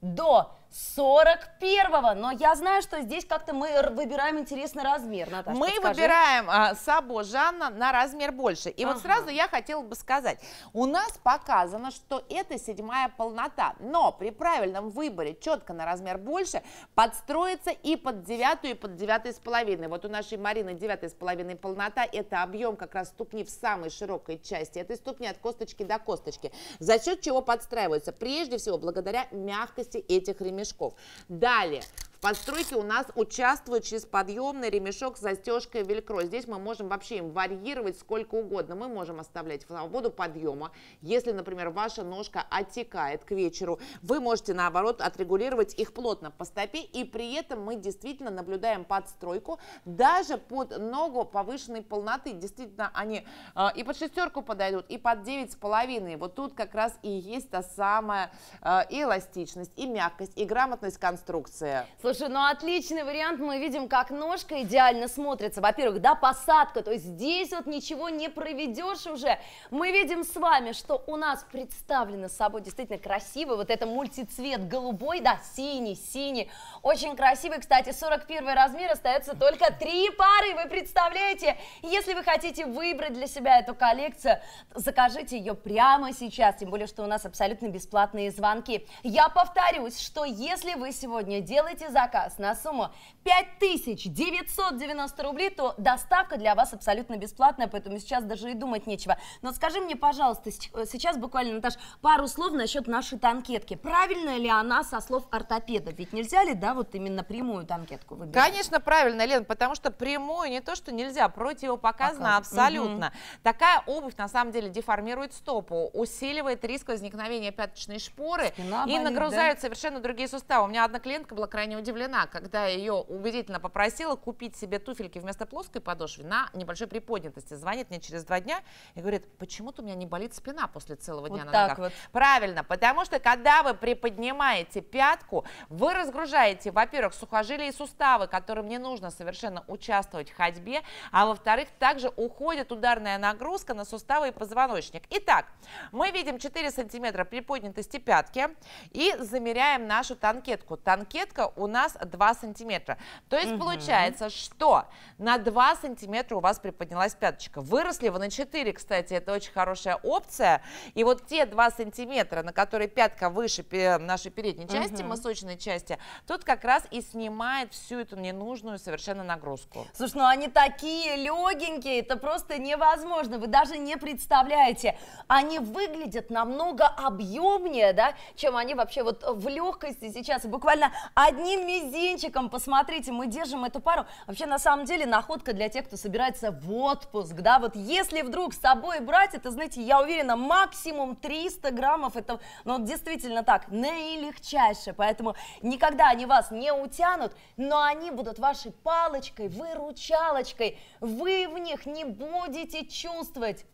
до 41-го, но я знаю, что здесь как-то мы выбираем интересный размер, Наташа, Мы подскажи. выбираем а, Сабо Жанна на размер больше. И ага. вот сразу я хотела бы сказать, у нас показано, что это седьмая полнота, но при правильном выборе четко на размер больше подстроится и под девятую, и под девятую с половиной. Вот у нашей Марины девятая с половиной полнота, это объем как раз ступни в самой широкой части этой ступни от косточки до косточки, за счет чего подстраиваются, прежде всего благодаря мягкости этих ремешков ремешков. Далее, подстройке у нас участвует через подъемный ремешок с застежкой велькро. Здесь мы можем вообще им варьировать сколько угодно. Мы можем оставлять свободу подъема. Если, например, ваша ножка оттекает к вечеру, вы можете, наоборот, отрегулировать их плотно по стопе. И при этом мы действительно наблюдаем подстройку даже под ногу повышенной полноты. Действительно, они э, и под шестерку подойдут, и под девять с половиной. Вот тут как раз и есть та самая э, и эластичность, и мягкость, и грамотность конструкции. Слушай, ну отличный вариант. Мы видим, как ножка идеально смотрится. Во-первых, да, посадка, то есть здесь вот ничего не проведешь уже. Мы видим с вами, что у нас представлено собой действительно красивый вот это мультицвет голубой, да, синий, синий. Очень красивый, кстати, 41 размер, остается только три пары, вы представляете? Если вы хотите выбрать для себя эту коллекцию, закажите ее прямо сейчас, тем более, что у нас абсолютно бесплатные звонки. Я повторюсь, что если вы сегодня делаете заказ, на сумму 5990 рублей, то доставка для вас абсолютно бесплатная, поэтому сейчас даже и думать нечего. Но скажи мне, пожалуйста, э, сейчас буквально, Наташ, пару слов насчет нашей танкетки. Правильная ли она со слов ортопеда? Ведь нельзя ли, да, вот именно прямую танкетку выбирать? Конечно, правильно, Лен, потому что прямую не то, что нельзя, противопоказано Пока. абсолютно. Угу. Такая обувь на самом деле деформирует стопу, усиливает риск возникновения пяточной шпоры Спина и болит, нагрузает да? совершенно другие суставы. У меня одна клиентка была крайне удивлена когда ее убедительно попросила купить себе туфельки вместо плоской подошвы на небольшой приподнятости. Звонит мне через два дня и говорит, почему-то у меня не болит спина после целого дня вот на ногах. Вот. Правильно, потому что когда вы приподнимаете пятку, вы разгружаете, во-первых, сухожилия и суставы, которым не нужно совершенно участвовать в ходьбе, а во-вторых, также уходит ударная нагрузка на суставы и позвоночник. Итак, мы видим 4 сантиметра приподнятости пятки и замеряем нашу танкетку. Танкетка у нас нас 2 сантиметра. То есть угу. получается, что на 2 сантиметра у вас приподнялась пяточка. Выросли вы на 4, кстати, это очень хорошая опция. И вот те 2 сантиметра, на которые пятка выше нашей передней части, угу. мысочной части, тут как раз и снимает всю эту ненужную совершенно нагрузку. Слушай, ну они такие легенькие, это просто невозможно. Вы даже не представляете. Они выглядят намного объемнее, да, чем они вообще вот в легкости сейчас. Буквально одним мизинчиком, посмотрите, мы держим эту пару. Вообще, на самом деле, находка для тех, кто собирается в отпуск, да, вот если вдруг с собой брать, это, знаете, я уверена, максимум 300 граммов, это, ну, действительно так, наилегчайшее, поэтому никогда они вас не утянут, но они будут вашей палочкой, выручалочкой, вы в них не будете чувствовать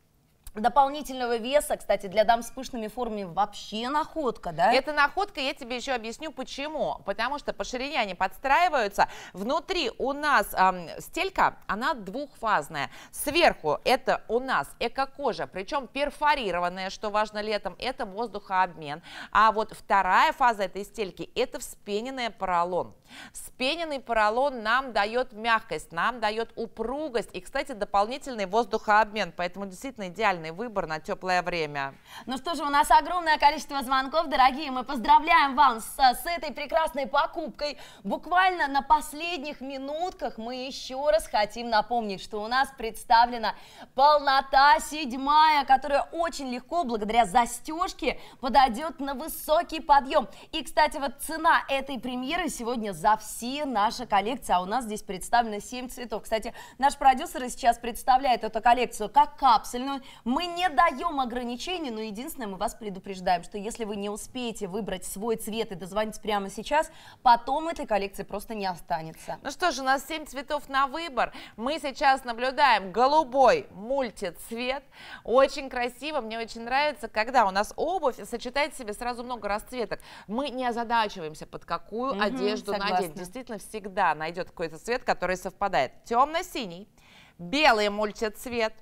дополнительного веса, кстати, для дам с пышными формами вообще находка, да? Это находка, я тебе еще объясню почему. Потому что по ширине они подстраиваются. Внутри у нас эм, стелька, она двухфазная. Сверху это у нас эко-кожа, причем перфорированная, что важно летом, это воздухообмен. А вот вторая фаза этой стельки, это вспененный поролон. Вспененный поролон нам дает мягкость, нам дает упругость и, кстати, дополнительный воздухообмен, поэтому действительно идеальный выбор на теплое время. Ну что же, у нас огромное количество звонков, дорогие, мы поздравляем вас с, с этой прекрасной покупкой. Буквально на последних минутках мы еще раз хотим напомнить, что у нас представлена полнота седьмая, которая очень легко, благодаря застежке, подойдет на высокий подъем. И, кстати, вот цена этой премьеры сегодня за все наша коллекция, а у нас здесь представлено 7 цветов. Кстати, наш продюсер сейчас представляет эту коллекцию как капсульную. Мы не даем ограничений, но единственное, мы вас предупреждаем, что если вы не успеете выбрать свой цвет и дозвонить прямо сейчас, потом этой коллекции просто не останется. Ну что же, у нас 7 цветов на выбор. Мы сейчас наблюдаем голубой мультицвет. Очень красиво, мне очень нравится, когда у нас обувь сочетает в себе сразу много расцветок. Мы не озадачиваемся, под какую угу, одежду согласна надеть, действительно всегда найдет какой-то цвет, который совпадает. Темно-синий, белый мультицвет.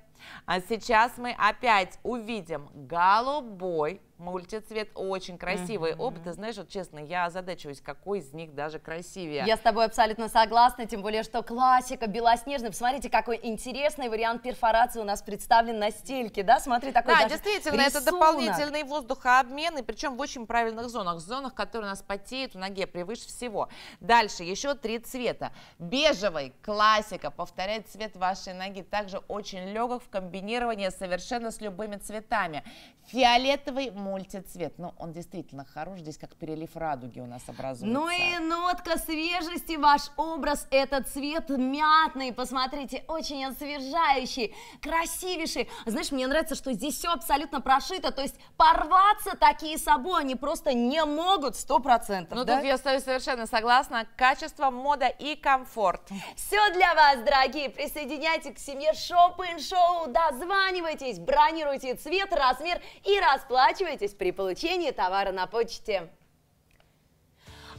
А сейчас мы опять увидим голубой Мультицвет очень красивый. Mm-hmm. Оба, ты знаешь, вот честно, я озадачиваюсь, какой из них даже красивее. Я с тобой абсолютно согласна, тем более, что классика белоснежная. Посмотрите, какой интересный вариант перфорации у нас представлен на стельке, да? Смотри, такой Да, действительно, рисунок. это дополнительный воздухообмен, и причем в очень правильных зонах. Зонах, которые у нас потеют в ноге превыше всего. Дальше еще три цвета. Бежевый, классика, повторяет цвет вашей ноги. Также очень легок в комбинировании совершенно с любыми цветами. Фиолетовый, мультицвет. Но он действительно хорош, здесь как перелив радуги у нас образуется. Ну и нотка свежести, ваш образ, этот цвет мятный, посмотрите, очень освежающий, красивейший. Знаешь, мне нравится, что здесь все абсолютно прошито, то есть порваться такие собой они просто не могут, сто процентов. Ну да? тут я стою совершенно согласна, качество, мода и комфорт. Все для вас, дорогие, присоединяйтесь к семье Шопин Шоу, дозванивайтесь, бронируйте цвет, размер и расплачивайтесь при получении товара на почте.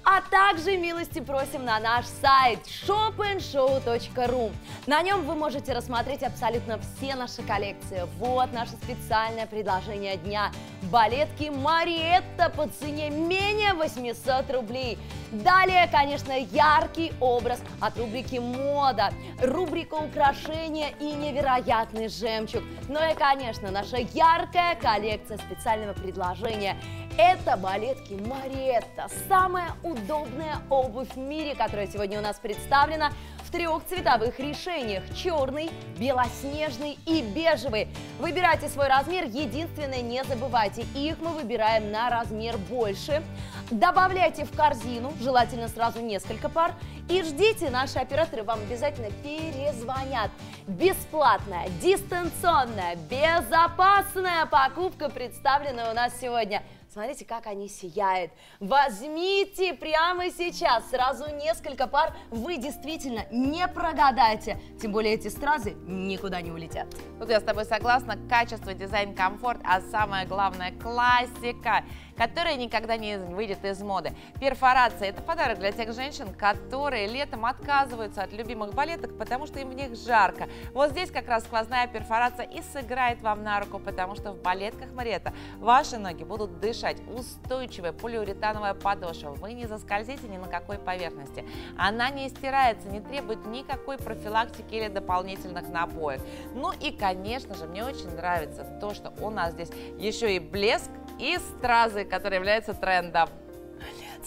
А также милости просим на наш сайт shopandshow.ru. На нем вы можете рассмотреть абсолютно все наши коллекции. Вот наше специальное предложение дня. Балетки Мариетта по цене менее 800 рублей. Далее, конечно, яркий образ от рубрики «Мода», рубрика «Украшения» и невероятный жемчуг. Ну и, конечно, наша яркая коллекция специального предложения. Это балетки Мариетта, самая удобная обувь в мире, которая сегодня у нас представлена в трех цветовых решениях – черный, белоснежный и бежевый. Выбирайте свой размер, единственное, не забывайте, их мы выбираем на размер больше. Добавляйте в корзину, желательно сразу несколько пар, и ждите, наши операторы вам обязательно перезвонят. Бесплатная, дистанционная, безопасная покупка представлена у нас сегодня – Смотрите, как они сияют. Возьмите прямо сейчас сразу несколько пар. Вы действительно не прогадаете. Тем более эти стразы никуда не улетят. Тут я с тобой согласна. Качество, дизайн, комфорт, а самое главное классика которая никогда не выйдет из моды. Перфорация – это подарок для тех женщин, которые летом отказываются от любимых балеток, потому что им в них жарко. Вот здесь как раз сквозная перфорация и сыграет вам на руку, потому что в балетках Мариэта ваши ноги будут дышать. Устойчивая полиуретановая подошва. Вы не заскользите ни на какой поверхности. Она не стирается, не требует никакой профилактики или дополнительных напоек. Ну и, конечно же, мне очень нравится то, что у нас здесь еще и блеск и стразы, которые являются трендом.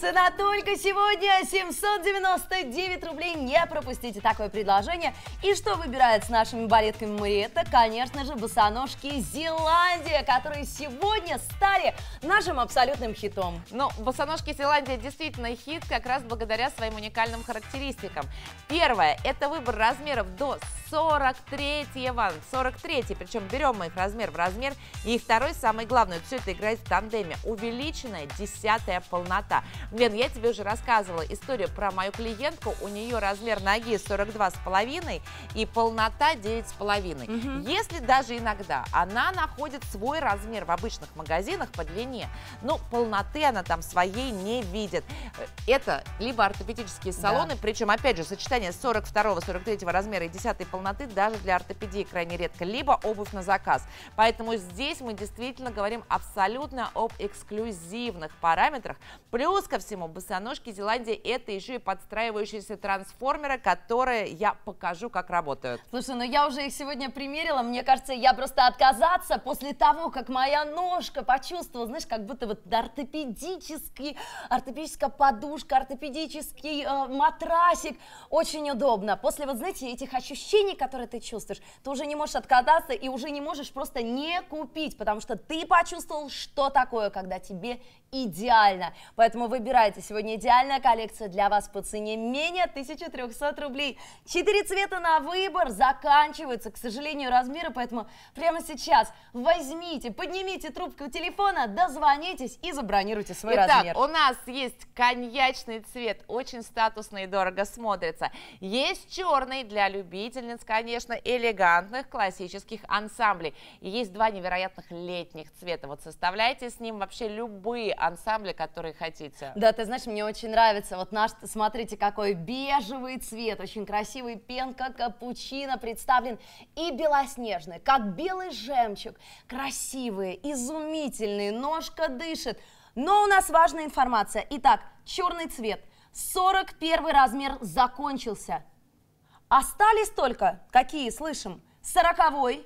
Цена только сегодня 799 рублей. Не пропустите такое предложение. И что выбирает с нашими балетками Мариетта? Конечно же, босоножки Зеландия, которые сегодня стали нашим абсолютным хитом. Ну, босоножки Зеландия действительно хит как раз благодаря своим уникальным характеристикам. Первое – это выбор размеров до 43-го, 43 причем берем мы их размер в размер. И второй, самый главный, все это играет в тандеме, увеличенная десятая полнота. Лен, я тебе уже рассказывала историю про мою клиентку, у нее размер ноги 42,5 и полнота 9,5. Угу. Если даже иногда она находит свой размер в обычных магазинах по длине, ну, полноты она там своей не видит. Это либо ортопедические салоны, да. причем, опять же, сочетание 42-43 размера и 10 полноты даже для ортопедии крайне редко, либо обувь на заказ. Поэтому здесь мы действительно говорим абсолютно об эксклюзивных параметрах. Плюс ко всему, босоножки Зеландии это еще и подстраивающиеся трансформеры, которые я покажу, как работают. Слушай, ну я уже их сегодня примерила, мне кажется, я просто отказаться после того, как моя ножка почувствовала, знаешь, как будто вот ортопедический, ортопедическая подушка, ортопедический э, матрасик, очень удобно. После вот, знаете, этих ощущений, которые ты чувствуешь, ты уже не можешь отказаться и уже не можешь просто не купить, потому что ты почувствовал, что такое, когда тебе идеально. Поэтому выбирайте. Сегодня идеальная коллекция для вас по цене менее 1300 рублей. Четыре цвета на выбор заканчиваются, к сожалению, размеры, поэтому прямо сейчас возьмите, поднимите трубку телефона, дозвонитесь и забронируйте свой Итак, размер. у нас есть коньячный цвет, очень статусно и дорого смотрится. Есть черный для любительниц, конечно, элегантных классических ансамблей. И есть два невероятных летних цвета. Вот составляйте с ним вообще любые ансамбли, которые хотите. Да, ты знаешь, мне очень нравится. Вот наш, смотрите, какой бежевый цвет, очень красивый пенка капучино представлен и белоснежный, как белый жемчуг. Красивые, изумительные, ножка дышит. Но у нас важная информация. Итак, черный цвет. 41 размер закончился. Остались только, какие слышим? 40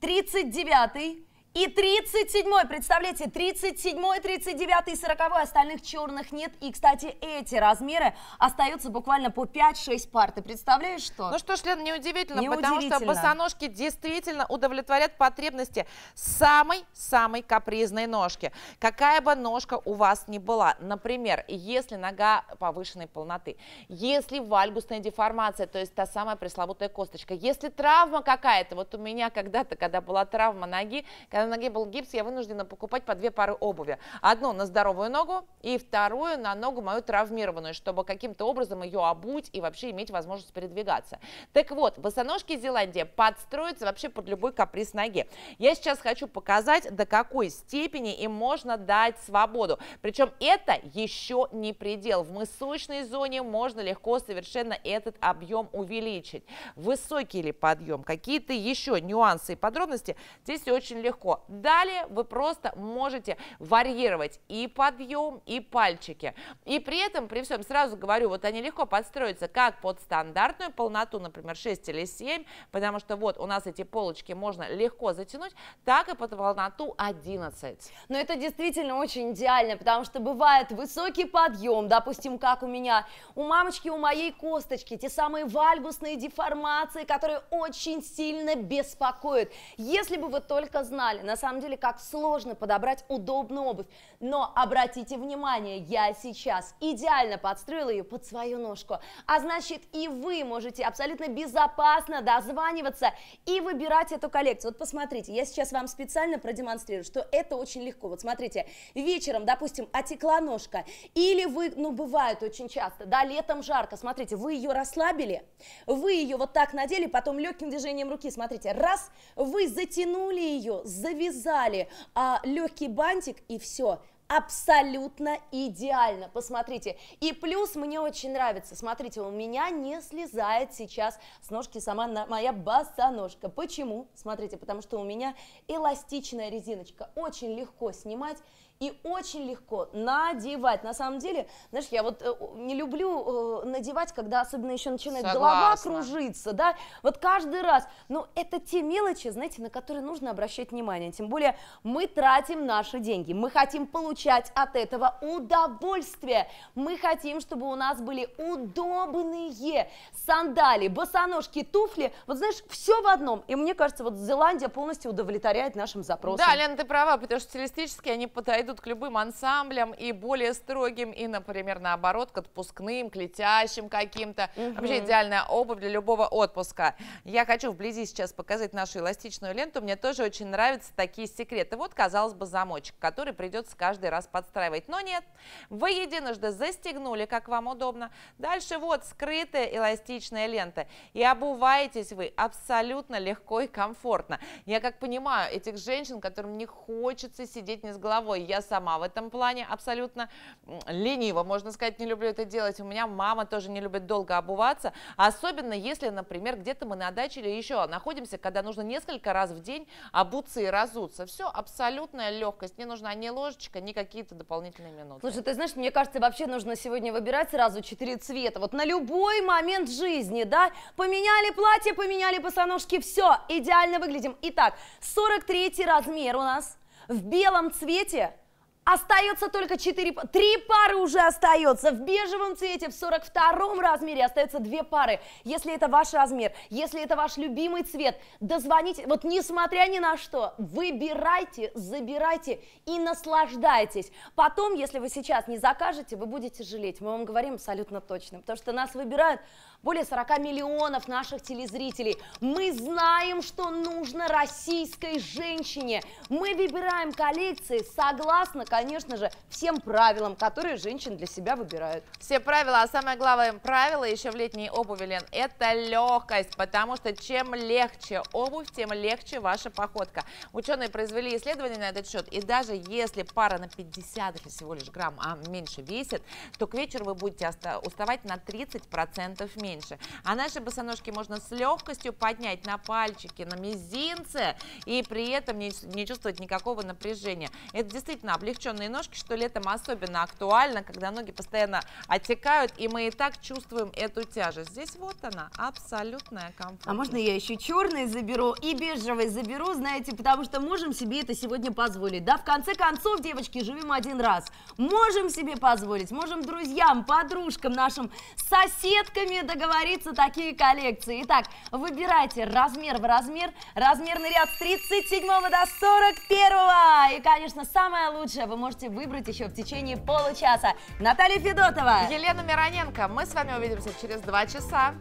39 и 37-й, представляете, 37-й, 39-й, 40-й, остальных черных нет. И, кстати, эти размеры остаются буквально по 5-6 пар. Ты представляешь, что? Ну что ж, Лен, неудивительно, не потому что босоножки действительно удовлетворят потребности самой-самой капризной ножки. Какая бы ножка у вас ни была, например, если нога повышенной полноты, если вальгусная деформация, то есть та самая пресловутая косточка, если травма какая-то, вот у меня когда-то, когда была травма ноги, когда на ноге был гипс, я вынуждена покупать по две пары обуви. Одну на здоровую ногу и вторую на ногу мою травмированную, чтобы каким-то образом ее обуть и вообще иметь возможность передвигаться. Так вот, босоножки Зеландия подстроятся вообще под любой каприз ноги. Я сейчас хочу показать, до какой степени им можно дать свободу. Причем это еще не предел. В мысочной зоне можно легко совершенно этот объем увеличить. Высокий ли подъем, какие-то еще нюансы и подробности, здесь очень легко легко. Далее вы просто можете варьировать и подъем, и пальчики. И при этом, при всем, сразу говорю, вот они легко подстроятся как под стандартную полноту, например, 6 или 7, потому что вот у нас эти полочки можно легко затянуть, так и под полноту 11. Но это действительно очень идеально, потому что бывает высокий подъем, допустим, как у меня, у мамочки, у моей косточки, те самые вальгусные деформации, которые очень сильно беспокоят. Если бы вы только знали, на самом деле, как сложно подобрать удобную обувь. Но обратите внимание, я сейчас идеально подстроила ее под свою ножку. А значит, и вы можете абсолютно безопасно дозваниваться и выбирать эту коллекцию. Вот посмотрите, я сейчас вам специально продемонстрирую, что это очень легко. Вот смотрите, вечером, допустим, отекла ножка, или вы, ну, бывает очень часто, да, летом жарко, смотрите, вы ее расслабили, вы ее вот так надели, потом легким движением руки, смотрите, раз, вы затянули ее, завязали а, легкий бантик и все абсолютно идеально, посмотрите. И плюс мне очень нравится, смотрите, у меня не слезает сейчас с ножки сама моя босоножка. Почему? Смотрите, потому что у меня эластичная резиночка, очень легко снимать и очень легко надевать. На самом деле, знаешь, я вот э, не люблю э, надевать, когда особенно еще начинает Согласна. голова кружиться, да, вот каждый раз. Но это те мелочи, знаете, на которые нужно обращать внимание. Тем более мы тратим наши деньги, мы хотим получать от этого удовольствие, мы хотим, чтобы у нас были удобные сандали, босоножки, туфли, вот знаешь, все в одном. И мне кажется, вот Зеландия полностью удовлетворяет нашим запросам. Да, Лена, ты права, потому что стилистически они подойдут подойдут к любым ансамблям и более строгим, и, например, наоборот, к отпускным, к летящим каким-то. Угу. Вообще идеальная обувь для любого отпуска. Я хочу вблизи сейчас показать нашу эластичную ленту. Мне тоже очень нравятся такие секреты. Вот, казалось бы, замочек, который придется каждый раз подстраивать. Но нет, вы единожды застегнули, как вам удобно. Дальше вот скрытая эластичная лента. И обуваетесь вы абсолютно легко и комфортно. Я как понимаю этих женщин, которым не хочется сидеть не с головой. Я сама в этом плане абсолютно лениво, можно сказать, не люблю это делать. У меня мама тоже не любит долго обуваться, особенно если, например, где-то мы на даче или еще находимся, когда нужно несколько раз в день обуться и разуться. Все, абсолютная легкость. Не нужна ни ложечка, ни какие-то дополнительные минуты. Слушай, ты знаешь, мне кажется, вообще нужно сегодня выбирать сразу четыре цвета. Вот на любой момент жизни, да? Поменяли платье, поменяли босоножки, все, идеально выглядим. Итак, 43 размер у нас в белом цвете Остается только 4, 3 пары уже остается. В бежевом цвете в 42 размере остается 2 пары. Если это ваш размер, если это ваш любимый цвет, дозвоните. Вот несмотря ни на что, выбирайте, забирайте и наслаждайтесь. Потом, если вы сейчас не закажете, вы будете жалеть. Мы вам говорим абсолютно точно. Потому что нас выбирают более 40 миллионов наших телезрителей. Мы знаем, что нужно российской женщине. Мы выбираем коллекции согласно, конечно же, всем правилам, которые женщины для себя выбирают. Все правила, а самое главное правило еще в летней обуви, Лен, это легкость, потому что чем легче обувь, тем легче ваша походка. Ученые произвели исследование на этот счет, и даже если пара на 50 или всего лишь грамм, а меньше весит, то к вечеру вы будете уставать на 30% меньше меньше. А наши босоножки можно с легкостью поднять на пальчики, на мизинцы, и при этом не, не чувствовать никакого напряжения. Это действительно облегченные ножки, что летом особенно актуально, когда ноги постоянно оттекают, и мы и так чувствуем эту тяжесть. Здесь вот она, абсолютная комфорт. А можно я еще черный заберу и бежевый заберу, знаете, потому что можем себе это сегодня позволить. Да, в конце концов, девочки, живем один раз. Можем себе позволить, можем друзьям, подружкам, нашим соседками договориться такие коллекции. Итак, выбирайте размер в размер, размерный ряд с 37 до 41. И, конечно, самое лучшее вы можете выбрать еще в течение получаса. Наталья Федотова. Елена Мироненко. Мы с вами увидимся через два часа.